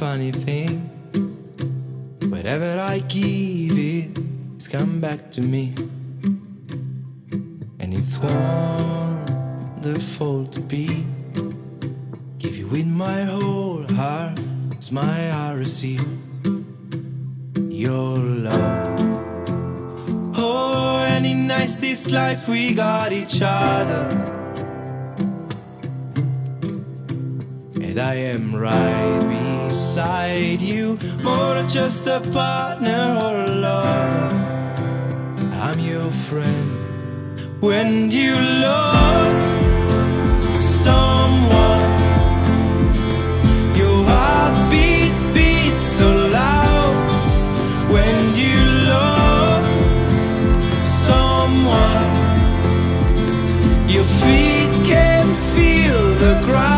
funny thing. Whatever I give it, it's come back to me. And it's wonderful to be. Give you with my whole heart, it's my heart receive your love. Oh, any nice this life we got each other. I am right beside you. More than just a partner or a lover. I'm your friend. When you love someone Your heartbeat beats so loud. When you love someone Your feet can feel the ground.